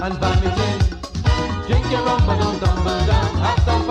and vomiting. Drink your rum, but don't tumble down. Have some